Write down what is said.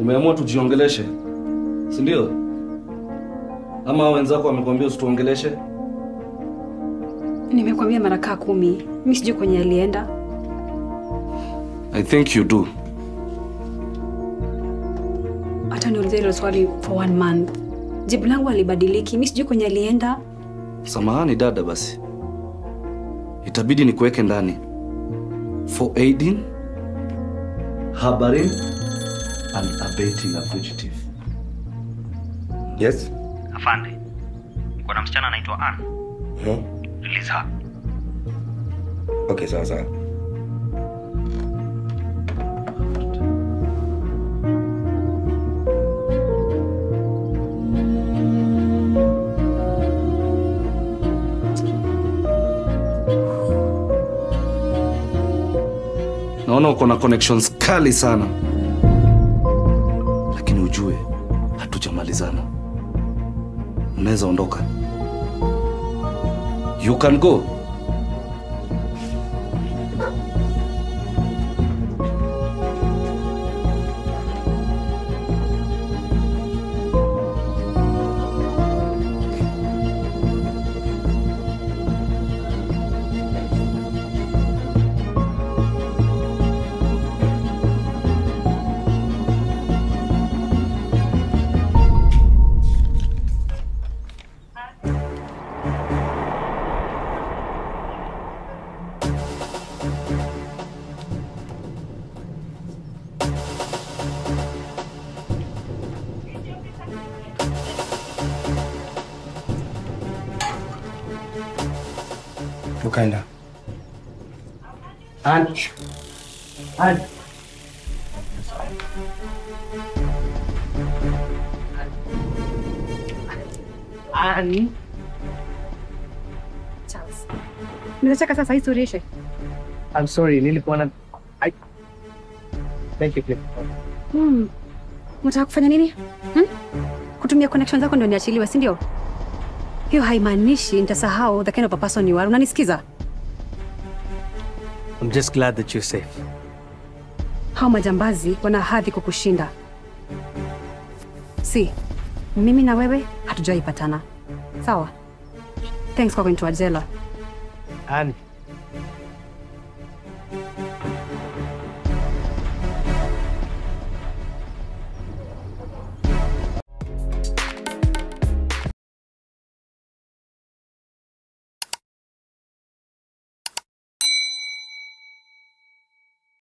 Umeamua tujiongeleshe, si ndio? Ama wenzako wamekwambia usituongeleshe? Nimekwambia mara kaa kumi, mi sijui kwenye alienda. I think you do. Hata niulize hilo swali for one month, jibu langu alibadiliki. Mi sijui kwenye alienda. Samahani dada, basi itabidi nikuweke ndani for aiding, harboring and abating a fugitive. Yes? Afande, kuna msichana anaitwa Ann. Hmm? Release her. Okay, sawa sawa. Naona uko na connections kali sana, ujue hatujamalizana. Unaweza ondoka, you can go. Ukaenda. Ann. Ani. Charles. Ninataka sasa hii story ishe. I'm sorry, nilikuwa na I... Thank you, please. Hmm. Unataka kufanya nini? Hmm? Kutumia connection zako ndio niachiliwe, si ndio? Hiyo haimaanishi nitasahau the kind of a person you are. Unanisikiza? I'm just glad that you're safe. Hao majambazi wana hadhi kukushinda. Si, mimi na wewe hatujaipatana. Sawa? Thanks kwa kunitoa jela. Annie,